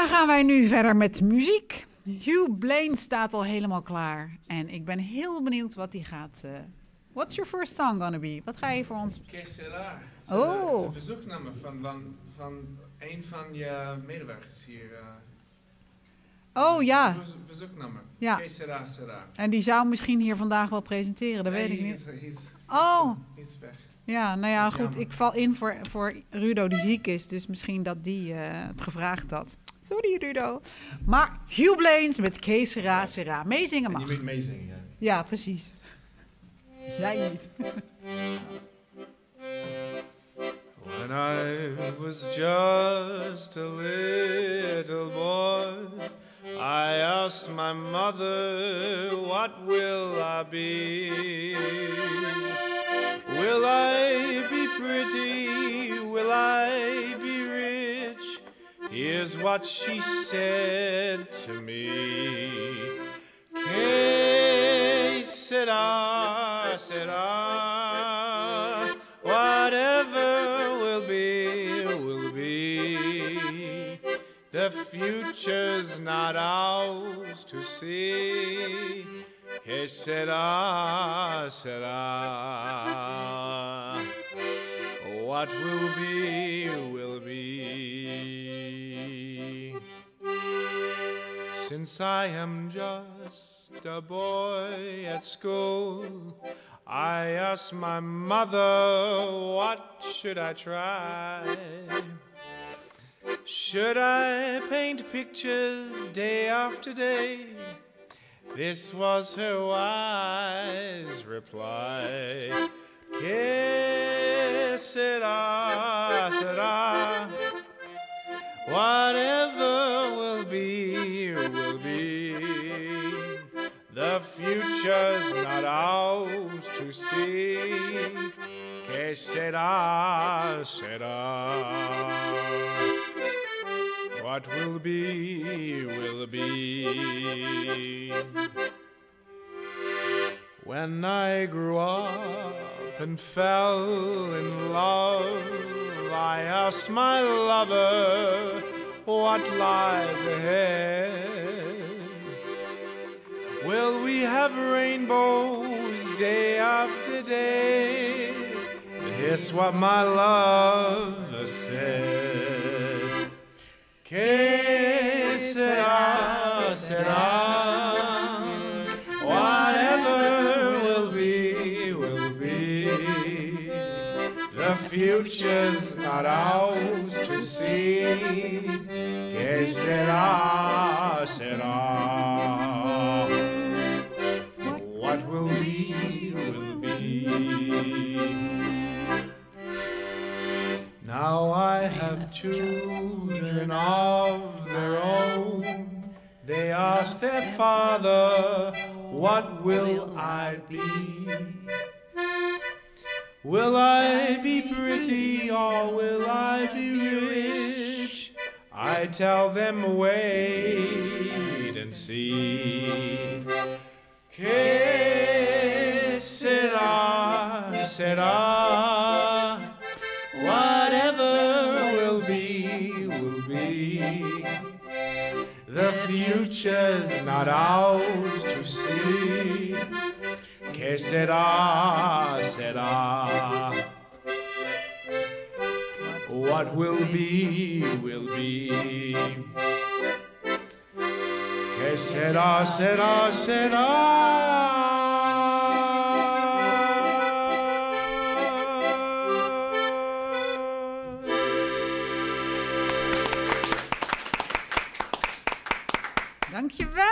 dan gaan wij nu verder met muziek. Hugh Blaine staat al helemaal klaar. En ik ben heel benieuwd wat hij gaat... eh, what's your first song gonna be? Wat ga je voor ons... Is Oh. het is een verzoeknummer van, van, van een van je medewerkers hier. eh. Oh ja, Verzo- Verzoeknummer. Ja. Que sera, sera. en die zou misschien hier vandaag wel presenteren, dat Nee, weet ik niet. Oh, hij is weg. Ja, nou ja, goed. jammer. Ik val in voor, voor Rudo die ziek is, dus misschien dat die eh, het gevraagd had. Sorry Rudo. Maar Hugh Blaines met Que Sera Sera. Meezingen En je mag. moet meezingen, ja. Ja, precies. Jij niet. When I was just a little boy, I asked my mother, What will I be? Will I be pretty? Will I be rich? Here's what she said to me. Que sera, sera, whatever will be, will be. The future's not ours to see. Que sera, sera. What will be, will be. Since I am just a boy at school, I ask my mother, what should I try? Should I paint pictures day after day? This was her wise reply. Que sera, sera. Whatever will be, will be. The future's not ours to see. Que sera, sera. What will be, will be. When I grew up and fell in love, I asked my lover what lies ahead. Will we have rainbows day after day? Here's what my lover future's not ours to see. Que sera, sera. What will be, will be. Now I have children of their own. They ask their father, What will I be? Will I be pretty or will I be rich? I tell them, Wait and see. Que sera, sera. Whatever will be, will be. The future's not ours to see. Que sera, sera. What will be, will be. Que sera, sera, sera. Dankjewel.